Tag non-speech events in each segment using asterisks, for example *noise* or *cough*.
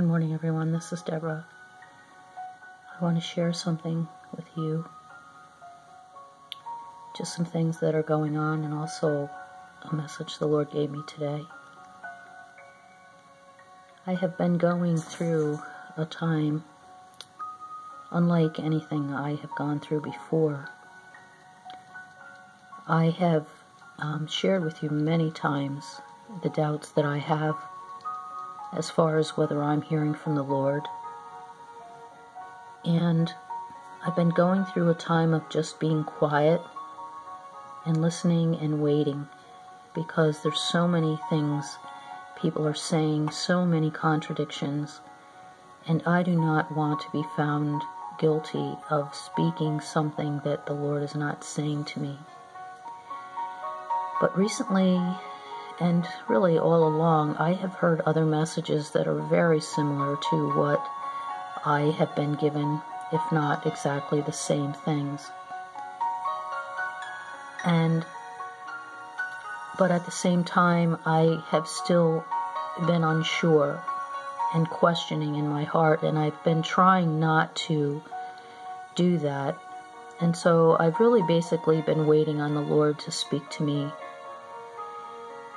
Good morning, everyone. This is Deborah. I want to share something with you. Just some things that are going on, and also a message the Lord gave me today. I have been going through a time unlike anything I have gone through before. I have um, shared with you many times the doubts that I have as far as whether I'm hearing from the Lord. And I've been going through a time of just being quiet and listening and waiting because there's so many things people are saying, so many contradictions, and I do not want to be found guilty of speaking something that the Lord is not saying to me. But recently, and really all along, I have heard other messages that are very similar to what I have been given, if not exactly the same things. And but at the same time, I have still been unsure and questioning in my heart, and I've been trying not to do that. And so I've really basically been waiting on the Lord to speak to me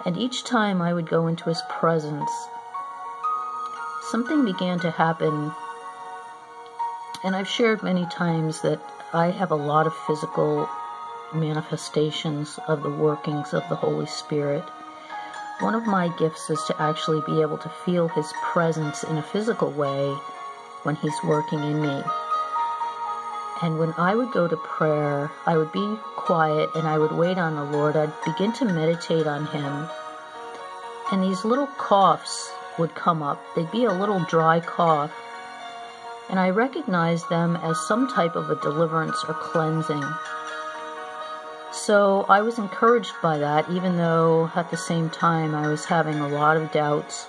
and each time I would go into his presence, something began to happen. And I've shared many times that I have a lot of physical manifestations of the workings of the Holy Spirit. One of my gifts is to actually be able to feel His presence in a physical way when He's working in me. And when I would go to prayer, I would be quiet and I would wait on the Lord. I'd begin to meditate on Him. And these little coughs would come up. They'd be a little dry cough. And I recognized them as some type of a deliverance or cleansing. So I was encouraged by that, even though at the same time I was having a lot of doubts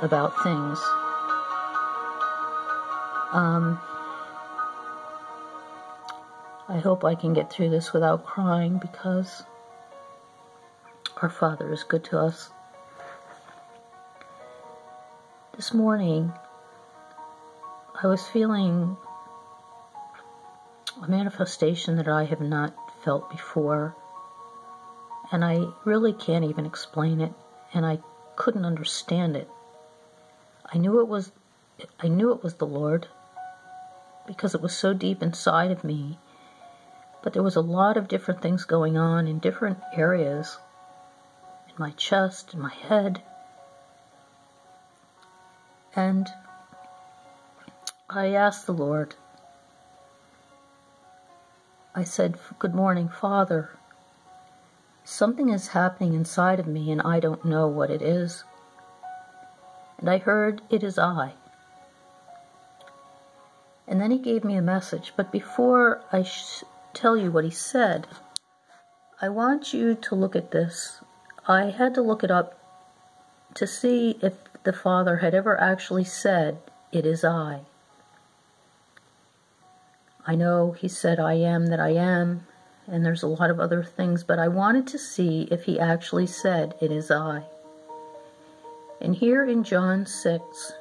about things. Um, I hope I can get through this without crying because our Father is good to us. This morning, I was feeling a manifestation that I have not felt before, and I really can't even explain it, and I couldn't understand it. I knew it was I knew it was the Lord because it was so deep inside of me but there was a lot of different things going on in different areas in my chest, in my head. And I asked the Lord, I said, Good morning, Father. Something is happening inside of me, and I don't know what it is. And I heard, It is I. And then he gave me a message. But before I sh- tell you what he said. I want you to look at this. I had to look it up to see if the Father had ever actually said, It is I. I know he said, I am that I am, and there's a lot of other things, but I wanted to see if he actually said, It is I. And here in John 6,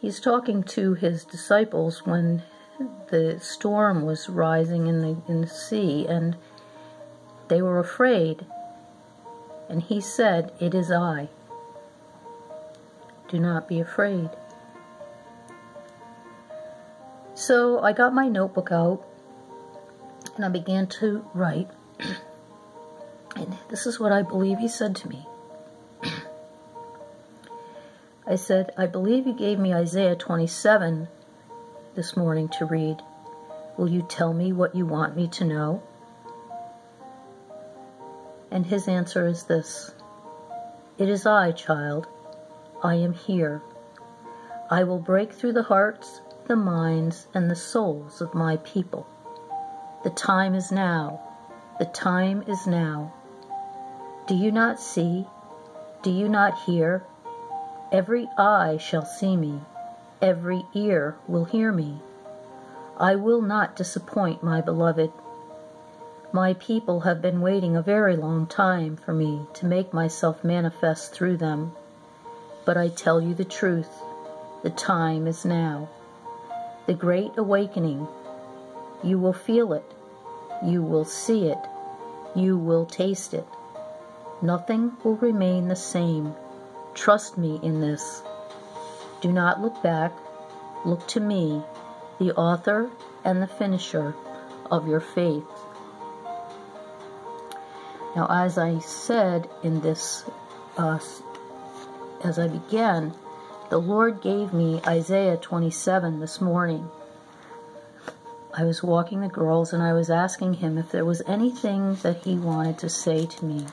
he's talking to his disciples when the storm was rising in the in the sea and they were afraid. And he said it is i. Do not be afraid. So i got my notebook out and i began to write. *clears throat* And this is what i believe he said to me. *clears throat* I said i believe he gave me isaiah 27 this morning to read. Will you tell me what you want me to know? And his answer is this It is I, child. I am here. I will break through the hearts, the minds, and the souls of my people. The time is now. The time is now. Do you not see? Do you not hear? Every eye shall see me every ear will hear me. I will not disappoint my beloved. My people have been waiting a very long time for me to make myself manifest through them. But I tell you the truth, the time is now. The great awakening, you will feel it, you will see it, you will taste it. Nothing will remain the same. Trust me in this. Do not look back, look to me, the author and the finisher of your faith. Now, as I said in this, uh, as I began, the Lord gave me Isaiah 27 this morning. I was walking the girls and I was asking him if there was anything that he wanted to say to me.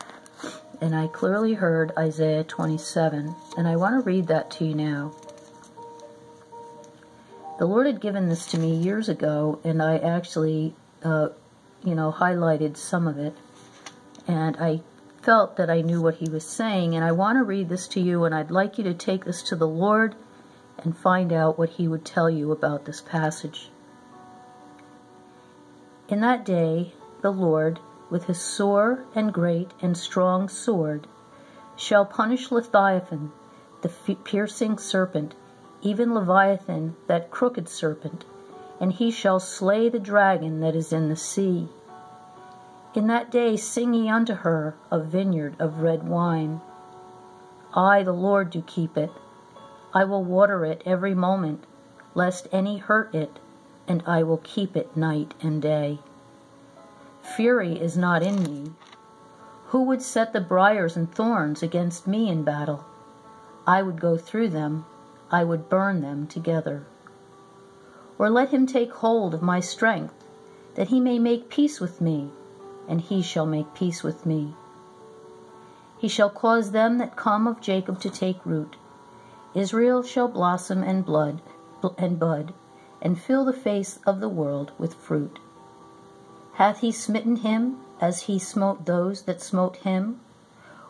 And I clearly heard Isaiah 27, and I want to read that to you now. The Lord had given this to me years ago, and I actually, uh, you know, highlighted some of it. And I felt that I knew what he was saying, and I want to read this to you, and I'd like you to take this to the Lord and find out what he would tell you about this passage. In that day, the Lord, with his sore and great and strong sword, shall punish Leviathan, the piercing serpent, even Leviathan, that crooked serpent, and he shall slay the dragon that is in the sea. In that day sing ye unto her a vineyard of red wine. I, the Lord, do keep it. I will water it every moment, lest any hurt it, and I will keep it night and day. Fury is not in me. Who would set the briers and thorns against me in battle? I would go through them I would burn them together. Or let him take hold of my strength, that he may make peace with me, and he shall make peace with me. He shall cause them that come of Jacob to take root. Israel shall blossom and blood and bud, and fill the face of the world with fruit. Hath he smitten him as he smote those that smote him?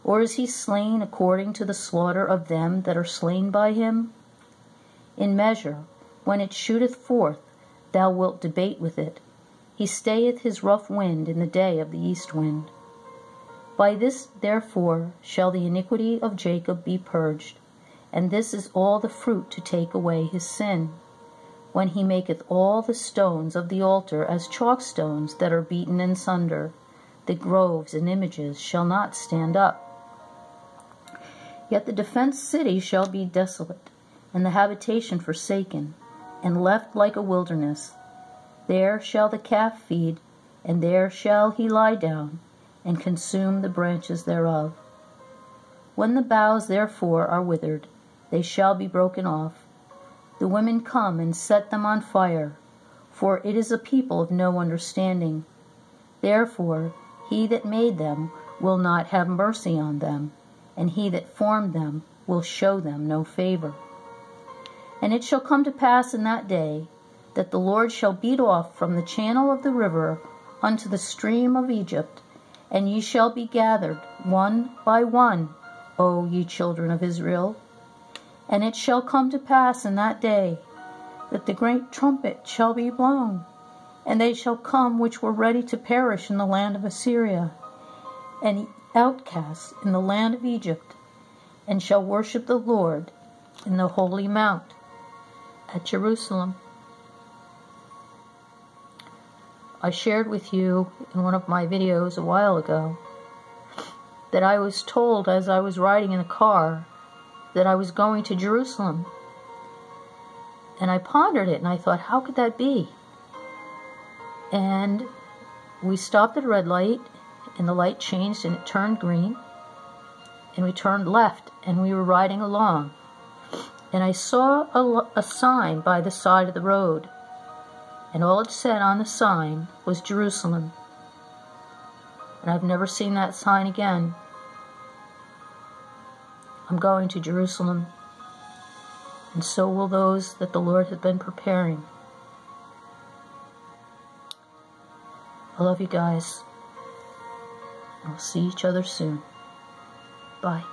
Or is he slain according to the slaughter of them that are slain by him? In measure, when it shooteth forth, thou wilt debate with it. He stayeth his rough wind in the day of the east wind. By this, therefore, shall the iniquity of Jacob be purged, and this is all the fruit to take away his sin. When he maketh all the stones of the altar as chalk stones that are beaten in sunder, the groves and images shall not stand up. Yet the defenced city shall be desolate, and the habitation forsaken, and left like a wilderness. There shall the calf feed, and there shall he lie down, and consume the branches thereof. When the boughs therefore are withered, they shall be broken off. The women come and set them on fire, for it is a people of no understanding. Therefore he that made them will not have mercy on them, and he that formed them will show them no favor. And it shall come to pass in that day that the Lord shall beat off from the channel of the river unto the stream of Egypt, and ye shall be gathered one by one, O ye children of Israel. And it shall come to pass in that day that the great trumpet shall be blown, and they shall come which were ready to perish in the land of Assyria, and outcasts in the land of Egypt, and shall worship the Lord in the holy mount at Jerusalem. I shared with you in one of my videos a while ago that I was told as I was riding in a car that I was going to Jerusalem. And I pondered it and I thought, how could that be? And we stopped at a red light and the light changed and it turned green. And we turned left and we were riding along and I saw a, a sign by the side of the road, and all it said on the sign was Jerusalem. And I've never seen that sign again. I'm going to Jerusalem, and so will those that the Lord has been preparing. I love you guys. We'll see each other soon. Bye.